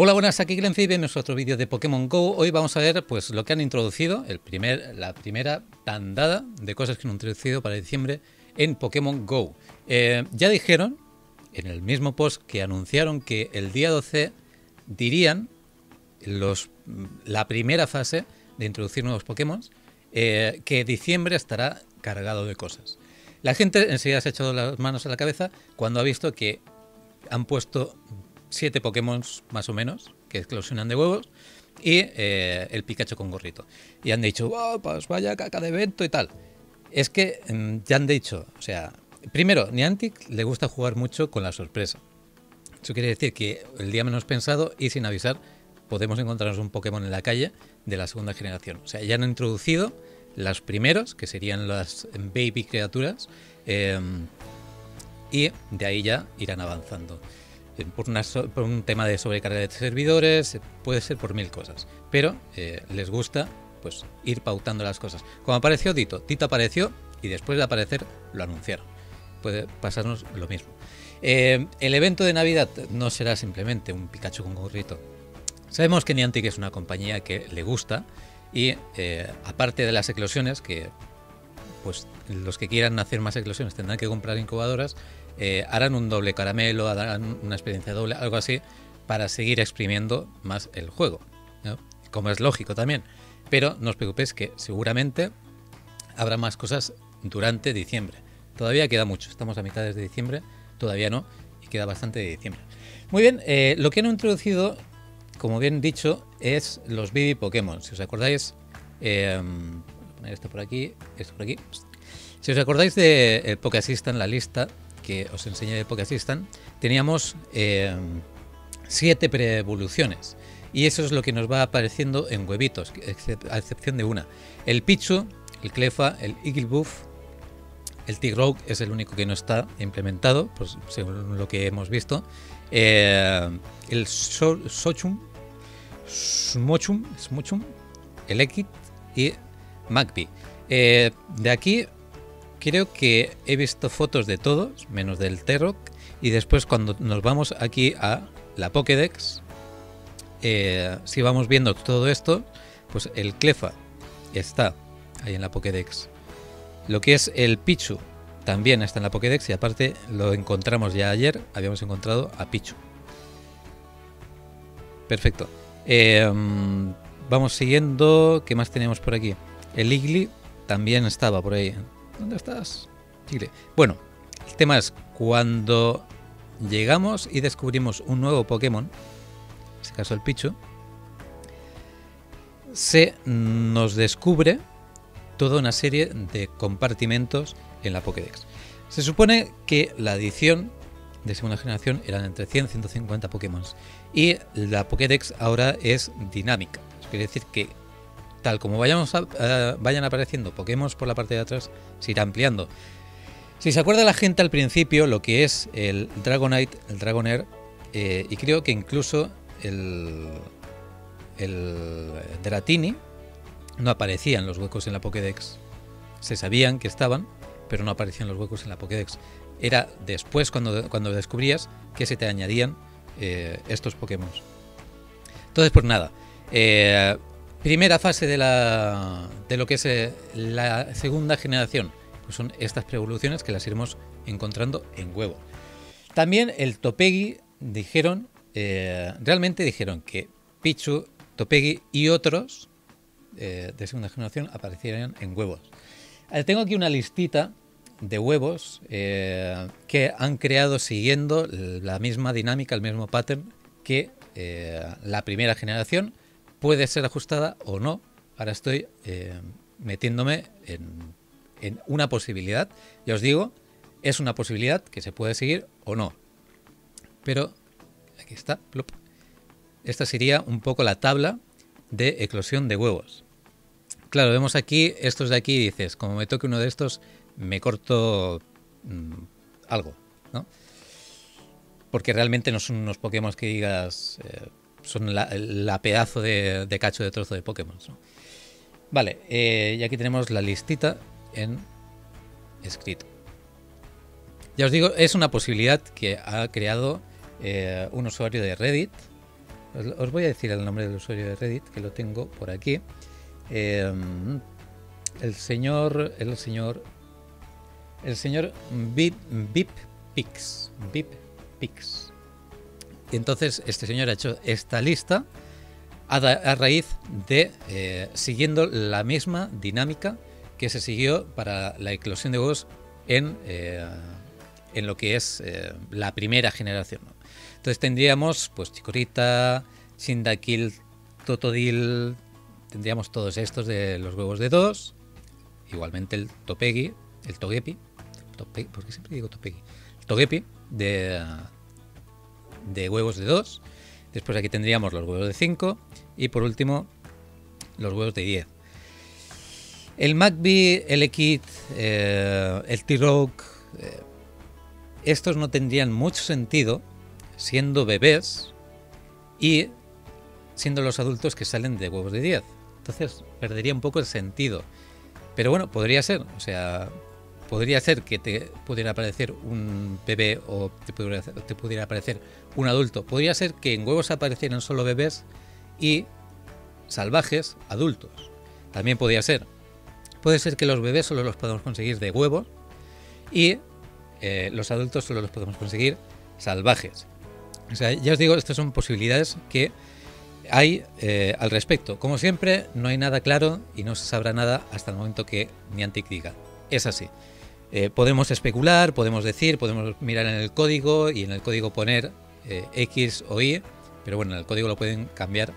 Hola, buenas, aquí Phillips en nuestro otro vídeo de Pokémon GO. Hoy vamos a ver pues lo que han introducido, el primer, la primera tandada de cosas que han introducido para diciembre en Pokémon GO. Eh, ya dijeron, en el mismo post que anunciaron que el día 12 dirían los, la primera fase de introducir nuevos Pokémon, eh, que diciembre estará cargado de cosas. La gente enseguida se ha echado las manos a la cabeza cuando ha visto que han puesto siete Pokémon más o menos que eclosionan de huevos y eh, el Pikachu con gorrito. Y han dicho, pues vaya caca de evento y tal. Es que mm, ya han dicho, o sea, primero, Niantic le gusta jugar mucho con la sorpresa. Eso quiere decir que el día menos pensado y sin avisar podemos encontrarnos un Pokémon en la calle de la segunda generación. O sea, ya han introducido los primeros, que serían las baby criaturas, eh, y de ahí ya irán avanzando. Eh, por, un tema de sobrecarga de servidores, eh, puede ser por mil cosas. Pero eh, les gusta pues ir pautando las cosas. Como apareció Dito, Dito apareció y después de aparecer lo anunciaron. Puede pasarnos lo mismo. el evento de Navidad no será simplemente un Pikachu con gorrito. Sabemos que Niantic es una compañía que le gusta y aparte de las eclosiones, que pues los que quieran hacer más eclosiones tendrán que comprar incubadoras, eh, harán un doble caramelo, harán una experiencia doble, algo así, para seguir exprimiendo más el juego. Como es lógico también. Pero no os preocupéis que seguramente habrá más cosas durante diciembre. Todavía queda mucho, estamos a mitad de diciembre, todavía no, y queda bastante de diciembre. Muy bien, eh, lo que han introducido, como bien dicho, es los Bibi Pokémon. Si os acordáis, eh, esto por aquí, esto por aquí. Si os acordáis de el Poké Assistant, la lista que os enseñé de Poké Assistant, teníamos eh, siete pre-evoluciones. Y eso es lo que nos va apareciendo en huevitos, a excepción de una. El Pichu, el Clefa, el Igglebuff, el Tigrogue es el único que no está implementado, pues según lo que hemos visto. Eh, el Sochum, Smochum, Smochum, el Ekit y Magpie. Eh, de aquí creo que he visto fotos de todos, menos del Terrock, y después cuando nos vamos aquí a la Pokédex, eh, si vamos viendo todo esto, pues el Clefa está ahí en la Pokédex. Lo que es el Pichu también está en la Pokédex y aparte lo encontramos ya ayer, habíamos encontrado a Pichu. Perfecto. Eh, vamos siguiendo, ¿qué más tenemos por aquí? El Igli también estaba por ahí. ¿Dónde estás? Chile. Bueno, el tema es cuando llegamos y descubrimos un nuevo Pokémon, en este caso el Pichu, se nos descubre toda una serie de compartimentos en la Pokédex. Se supone que la edición de segunda generación eran entre 100 y 150 Pokémon y la Pokédex ahora es dinámica. Eso quiere decir que tal como vayamos vayan apareciendo Pokémon por la parte de atrás, se irá ampliando. Si se acuerda la gente al principio lo que es el Dragonite, el Dragonair, eh, y creo que incluso el, el Dratini no aparecían los huecos en la Pokédex. Se sabían que estaban, pero no aparecían los huecos en la Pokédex. Era después cuando, cuando descubrías que se te añadían eh, estos Pokémon. Entonces, pues nada, eh, Primera fase de, lo que es eh, la segunda generación, pues son estas preevoluciones que las iremos encontrando en huevo. También el Topegi dijeron, eh, realmente dijeron que Pichu, Topegi y otros eh, de segunda generación aparecerían en huevos. tengo aquí una listita de huevos que han creado siguiendo la misma dinámica, el mismo pattern que la primera generación puede ser ajustada o no. Ahora estoy eh, metiéndome en, una posibilidad. Ya os digo, es una posibilidad que se puede seguir o no. Pero aquí está. Esta sería un poco la tabla de eclosión de huevos. Claro, vemos aquí, estos de aquí, dices, como me toque uno de estos, me corto mm, algo, ¿no? Porque realmente no son unos Pokémon que digas, eh, son la, pedazo de, cacho de trozo de Pokémon. Vale, eh, y aquí tenemos la listita en escrito. Ya os digo, es una posibilidad que ha creado eh, un usuario de Reddit. os voy a decir el nombre del usuario de Reddit, que lo tengo por aquí. Em, el señor, el señor, el señor Bip Pix, Bip Pix. Y entonces este señor ha hecho esta lista a, raíz de eh, siguiendo la misma dinámica que se siguió para la eclosión de huevos en, eh, en lo que es eh, la primera generación. Entonces tendríamos pues Chikorita, Shindakil, Totodil, tendríamos todos estos de los huevos de dos, igualmente el Topegi, el Togepi, ¿por qué siempre digo Topegi? El Togepi de, de huevos de dos, después aquí tendríamos los huevos de 5 y por último los huevos de 10. El Magby, el Ekid, eh, el T-Rogue, eh, estos no tendrían mucho sentido siendo bebés y siendo los adultos que salen de huevos de 10. Entonces perdería un poco el sentido. Pero bueno, podría ser, o sea, podría ser que te pudiera aparecer un bebé o te pudiera, aparecer un adulto. Podría ser que en huevos aparecieran solo bebés y salvajes adultos. También podría ser. Puede ser que los bebés solo los podamos conseguir de huevos y eh, los adultos solo los podemos conseguir salvajes. O sea, ya os digo, estas son posibilidades que hay eh, al respecto. Como siempre, no hay nada claro y no se sabrá nada hasta el momento que Niantic diga. Es así. Eh, podemos especular, podemos decir, podemos mirar en el código y en el código poner X o Y, pero bueno, en el código lo pueden cambiar.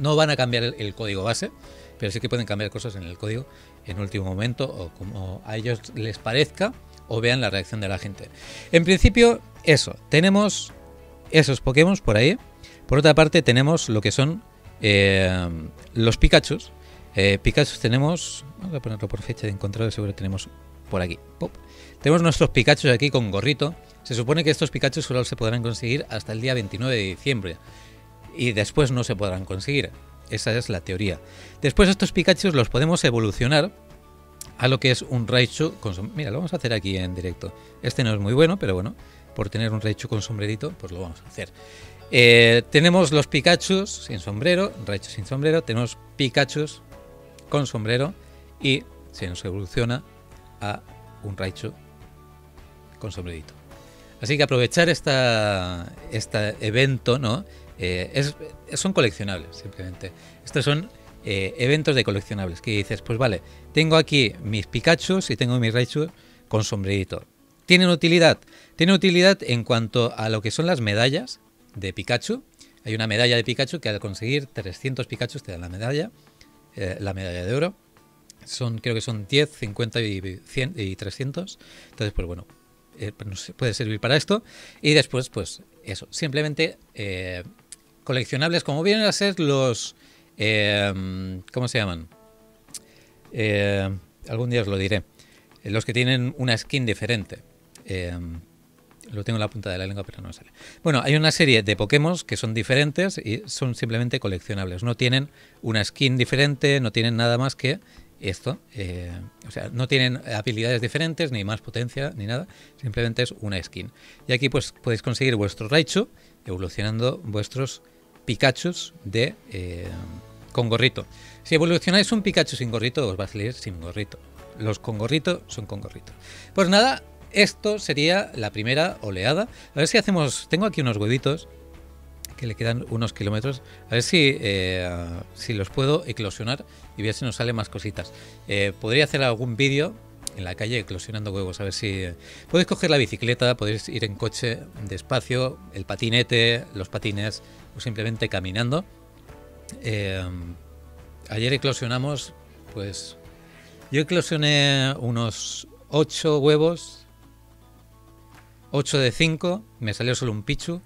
No van a cambiar el, código base, pero sí que pueden cambiar cosas en el código en último momento o como a ellos les parezca o vean la reacción de la gente. En principio, eso. Tenemos esos Pokémon por ahí. Por otra parte, tenemos lo que son eh, los Pikachu. Eh, Pikachu tenemos. Vamos a ponerlo por fecha de encontrado, seguro tenemos por aquí. Tenemos nuestros Pikachu aquí con gorrito. Se supone que estos Pikachu solo se podrán conseguir hasta el día 29 de diciembre. Y después no se podrán conseguir. Esa es la teoría. Después estos Pikachu los podemos evolucionar a lo que es un Raichu con... Mira, lo vamos a hacer aquí en directo. Este no es muy bueno, pero bueno, por tener un Raichu con sombrerito, pues lo vamos a hacer. Eh, tenemos los Pikachu sin sombrero, Raichu sin sombrero, tenemos Pikachu con sombrero y se nos evoluciona un Raichu con sombrerito. Así que aprovechar esta, este evento, ¿no? Eh, es, son coleccionables, simplemente. Estos son eh, eventos de coleccionables. Que dices, pues vale, tengo aquí mis Pikachu y tengo mis Raichu con sombrerito. ¿Tienen utilidad? Tiene utilidad en cuanto a lo que son las medallas de Pikachu. Hay una medalla de Pikachu que al conseguir 300 Pikachu te dan la medalla, eh, la medalla de oro. Son, creo que son 10, 50 y, 100 y 300. Entonces, pues bueno, eh, pues puede servir para esto. Y después, pues eso, simplemente eh, coleccionables como vienen a ser los... ¿Cómo se llaman? algún día os lo diré. Los que tienen una skin diferente. Lo tengo en la punta de la lengua, pero no sale. Bueno, hay una serie de Pokémon que son diferentes y son simplemente coleccionables. No tienen una skin diferente, no tienen nada más que esto. Eh, o sea, no tienen habilidades diferentes, ni más potencia, ni nada. Simplemente es una skin. Y aquí pues podéis conseguir vuestro Raichu evolucionando vuestros Pikachus de, eh, con gorrito. Si evolucionáis un Pikachu sin gorrito, os va a salir sin gorrito. Los con gorrito son con gorrito. Pues nada, esto sería la primera oleada. A ver si hacemos. Tengo aquí unos huevitos que le quedan unos kilómetros. A ver si, eh, si los puedo eclosionar y ver si nos salen más cositas. Eh, podría hacer algún vídeo en la calle eclosionando huevos. A ver si. podéis coger la bicicleta, podéis ir en coche despacio, el patinete, los patines o simplemente caminando. Eh, ayer eclosionamos, pues. Yo eclosioné unos 8 huevos 8 de 5, me salió solo un Pichu.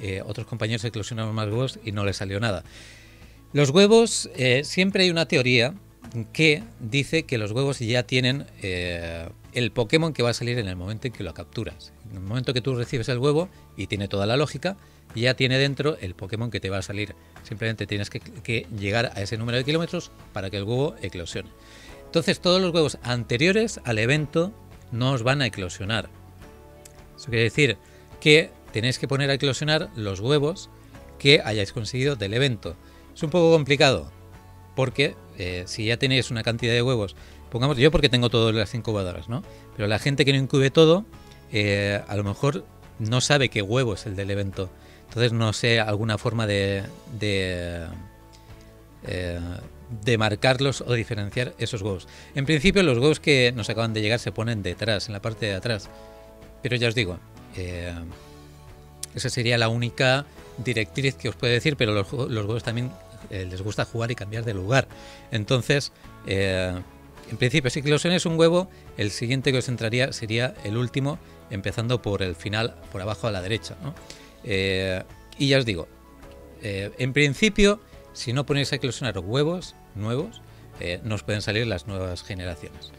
Eh, otros compañeros eclosionaron más huevos y no les salió nada. Los huevos, eh, siempre hay una teoría que dice que los huevos ya tienen eh, el Pokémon que va a salir en el momento en que lo capturas. En el momento que tú recibes el huevo, y tiene toda la lógica, ya tiene dentro el Pokémon que te va a salir. Simplemente tienes que, que llegar a ese número de kilómetros para que el huevo eclosione. Entonces todos los huevos anteriores al evento no os van a eclosionar. Eso quiere decir que tenéis que poner a eclosionar los huevos que hayáis conseguido del evento. Es un poco complicado, porque eh, si ya tenéis una cantidad de huevos, pongamos yo porque tengo todas las incubadoras, ¿no? Pero la gente que no incube todo, eh, a lo mejor no sabe qué huevo es el del evento. Entonces no sé alguna forma de, de, eh, de marcarlos o diferenciar esos huevos. En principio los huevos que nos acaban de llegar se ponen detrás, en la parte de atrás. Pero ya os digo, eh, esa sería la única directriz que os puedo decir, pero los, huevos también eh, les gusta jugar y cambiar de lugar. Entonces, eh, en principio, si Closen es un huevo, el siguiente que os entraría sería el último, empezando por el final, por abajo a la derecha. ¿no? Eh, y ya os digo, en principio, si no ponéis a eclosionar huevos nuevos, nos pueden salir las nuevas generaciones.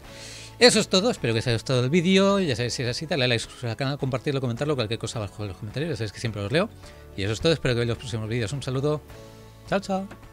Eso es todo, espero que os haya gustado el vídeo, ya sabéis si es así, dale like, suscribiros al canal, compartirlo, comentarlo, cualquier cosa abajo en los comentarios, ya sabéis que siempre os leo. Y eso es todo, espero que veáis los próximos vídeos. Un saludo, chao chao.